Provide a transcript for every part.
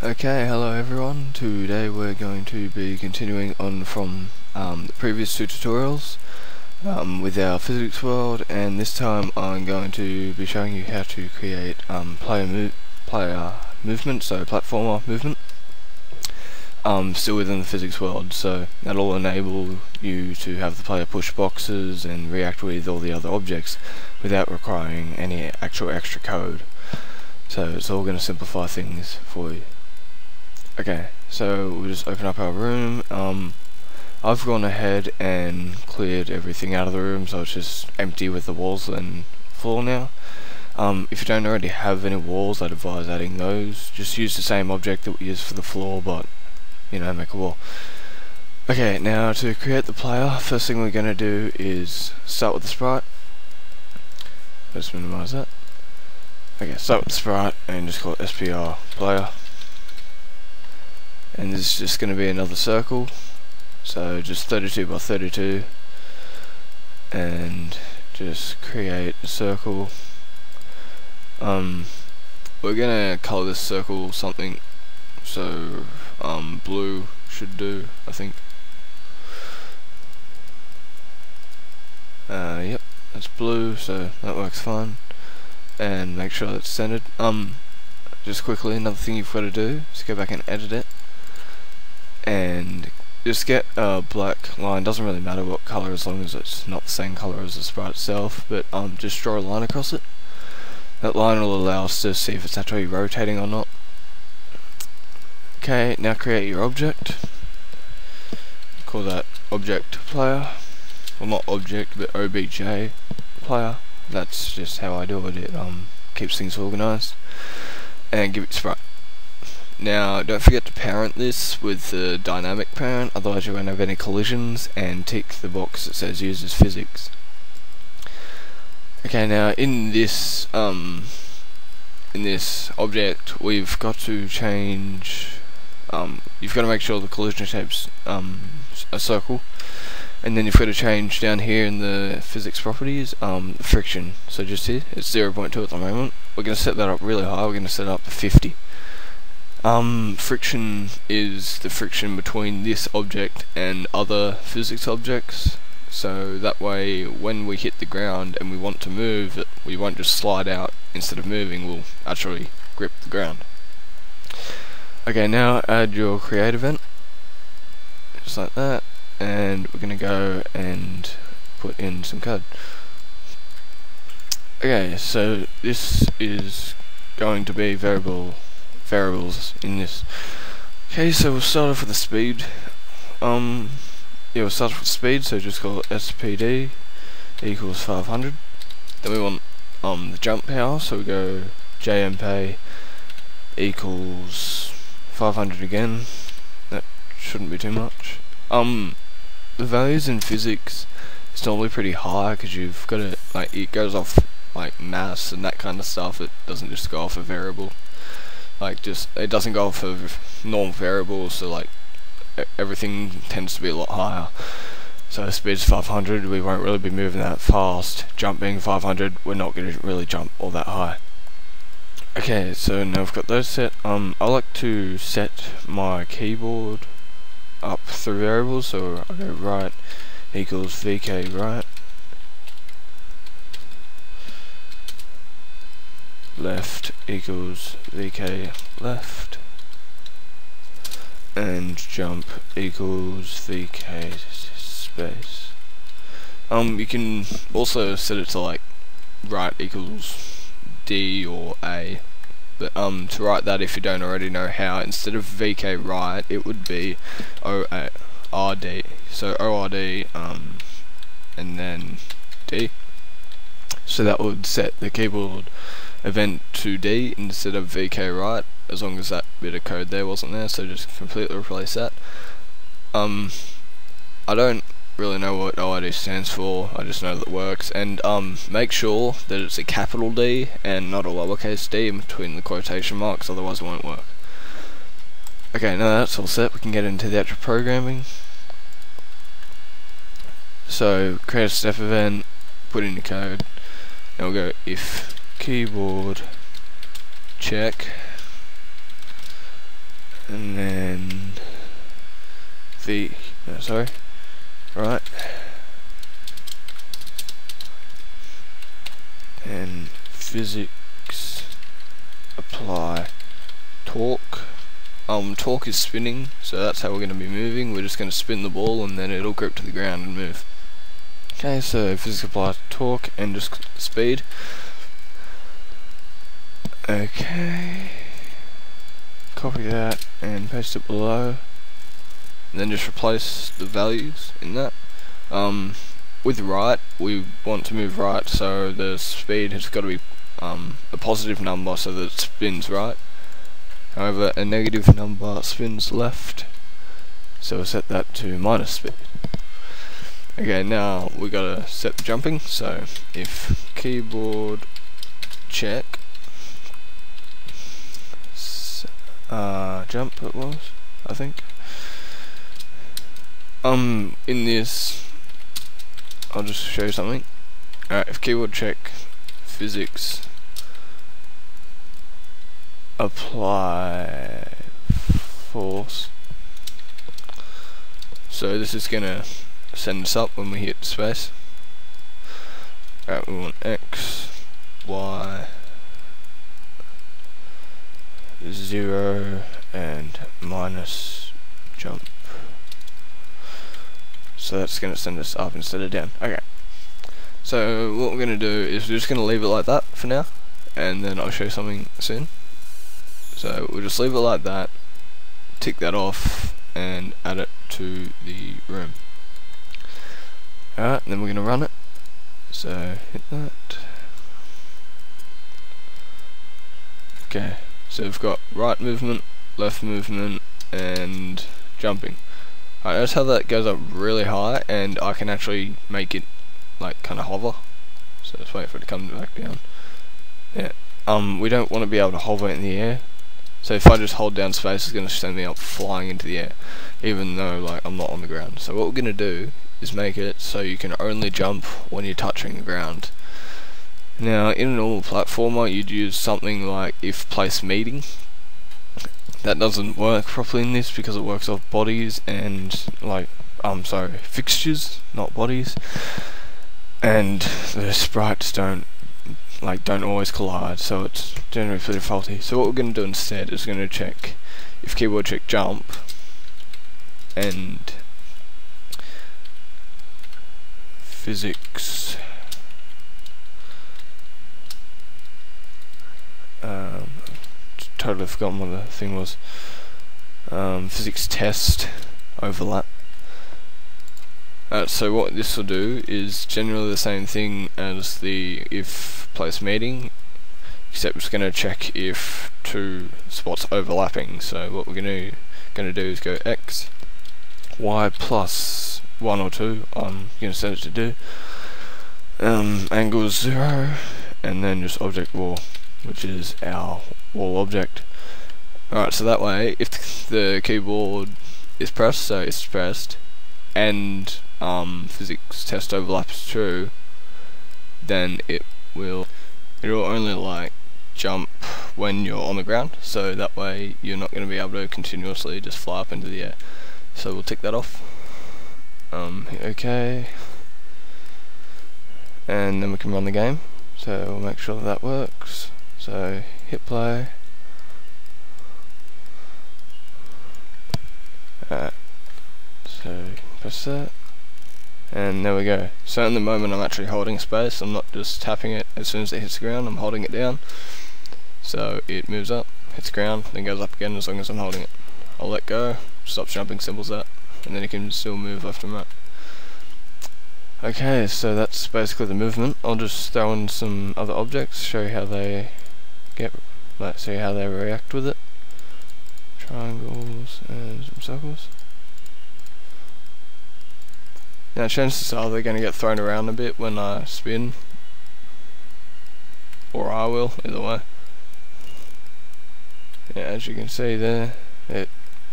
Okay, hello everyone. Today we're going to be continuing on from um, the previous two tutorials um, with our physics world and this time I'm going to be showing you how to create um, player, player movement, so platformer movement um, still within the physics world. So that'll enable you to have the player push boxes and react with all the other objects without requiring any actual extra code. So it's all going to simplify things for you Okay, so we'll just open up our room. Um, I've gone ahead and cleared everything out of the room, so it's just empty with the walls and floor now. Um, if you don't already have any walls, I'd advise adding those. Just use the same object that we used for the floor, but, you know, make a wall. Okay, now to create the player, first thing we're going to do is start with the sprite. Let's minimize that. Okay, start with the sprite and just call it SPR player and this is just going to be another circle. So just 32 by 32 and just create a circle. Um, we're going to color this circle something so um, blue should do I think. Uh, yep that's blue so that works fine. And make sure it's centered. Um just quickly another thing you've got to do is go back and edit it just get a black line, doesn't really matter what colour as long as it's not the same colour as the sprite itself, but um, just draw a line across it. That line will allow us to see if it's actually rotating or not. Okay, now create your object. Call that object player. Well not object, but obj player. That's just how I do it, it um, keeps things organised. And give it sprite. Now, don't forget to parent this with the dynamic parent, otherwise you won't have any collisions, and tick the box that says uses physics. Okay, now in this um, in this object, we've got to change. Um, you've got to make sure the collision shape's um, a circle, and then you've got to change down here in the physics properties um, friction. So just here, it's 0.2 at the moment. We're going to set that up really high. We're going to set it up to 50. Um, friction is the friction between this object and other physics objects. So that way, when we hit the ground and we want to move, we won't just slide out. Instead of moving, we'll actually grip the ground. Okay, now add your create event. Just like that. And we're going to go and put in some code. Okay, so this is going to be variable variables in this. Okay, so we'll start off with the speed. Um, yeah, we'll start off with speed, so just call it SPD equals 500. Then we want um the jump power, so we go JMP equals 500 again. That shouldn't be too much. Um, the values in physics is normally pretty high because you've got to like it goes off like mass and that kind of stuff. It doesn't just go off a variable like just it doesn't go for normal variables so like everything tends to be a lot higher. So speed's 500 we won't really be moving that fast. Jumping 500 we're not going to really jump all that high. Okay so now I've got those set. Um I like to set my keyboard up through variables so I go right equals vk right left equals vk left and jump equals vk space. Um you can also set it to like right equals d or a but um to write that if you don't already know how instead of vk right it would be o a r d. So ord um and then d. So that would set the keyboard event 2D instead of VK right as long as that bit of code there wasn't there so just completely replace that. Um I don't really know what ORD stands for I just know that it works and um make sure that it's a capital D and not a lowercase d in between the quotation marks otherwise it won't work. Okay now that's all set we can get into the actual programming. So create a step event put in your code and we'll go if keyboard check and then the sorry right and physics apply. Torque um torque is spinning so that's how we're going to be moving. We're just going to spin the ball and then it'll grip to the ground and move. Okay so physics apply torque and just speed okay. Copy that and paste it below. And then just replace the values in that. Um, with right we want to move right so the speed has got to be um, a positive number so that it spins right. However a negative number spins left so we'll set that to minus speed. Okay now we gotta set the jumping so if keyboard check uh, jump it was I think. Um in this I'll just show you something. Alright if keyboard check physics apply force. So this is gonna send us up when we hit space. Alright we want X Y 0 and minus jump. So that's going to send us up instead of down. Okay. So what we're going to do is we're just going to leave it like that for now and then I'll show you something soon. So we'll just leave it like that tick that off and add it to the room. Alright then we're going to run it. So hit that. Okay so we've got right movement, left movement, and jumping. Alright, notice how that goes up really high, and I can actually make it, like, kind of hover. So let's wait for it to come back down. Yeah. Um, we don't want to be able to hover in the air. So if I just hold down space, it's going to send me up flying into the air, even though, like, I'm not on the ground. So what we're going to do is make it so you can only jump when you're touching the ground. Now, in a normal platformer, you'd use something like if place meeting. That doesn't work properly in this because it works off bodies and, like, I'm sorry, fixtures, not bodies. And the sprites don't, like, don't always collide, so it's generally pretty faulty. So what we're going to do instead is going to check if keyboard check jump and physics um, totally forgotten what the thing was. Um, physics test overlap. Uh, so what this will do is generally the same thing as the if place meeting, except it's going to check if two spots overlapping. So what we're going to going to do is go x, y plus one or two. I'm going to set it to do. Um, angle zero, and then just object wall which is our wall object. Alright, so that way, if the keyboard is pressed, so it's pressed, and um, physics test overlap is true, then it will it will only like jump when you're on the ground, so that way you're not going to be able to continuously just fly up into the air. So we'll tick that off. Um, okay, and then we can run the game. So we'll make sure that, that works. So hit play. Uh, so press that. And there we go. So in the moment I'm actually holding space, I'm not just tapping it as soon as it hits the ground, I'm holding it down. So it moves up, hits ground, then goes up again as long as I'm holding it. I'll let go, stops jumping, symbols that, and then it can still move left and right. Okay, so that's basically the movement. I'll just throw in some other objects, show you how they get let's see how they react with it. Triangles and some circles. Now chances are they're going to get thrown around a bit when I spin. Or I will either way. Yeah as you can see there it,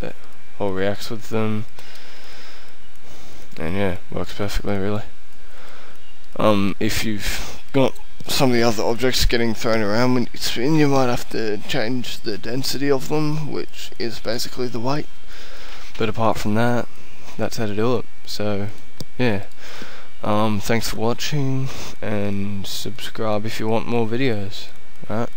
it all reacts with them. And yeah works perfectly really. Um if you've got some of the other objects getting thrown around when you spin, you might have to change the density of them, which is basically the weight. But apart from that, that's how to do it. So, yeah. Um, thanks for watching, and subscribe if you want more videos. Right?